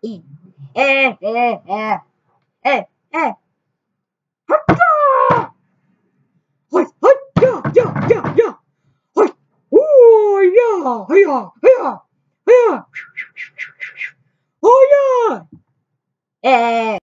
一，哎哎哎哎哎，哈哒！嘿嘿呀呀呀呀！嘿，哦呀，哎呀，哎呀，哎呀，哎呀，哎呀，哎。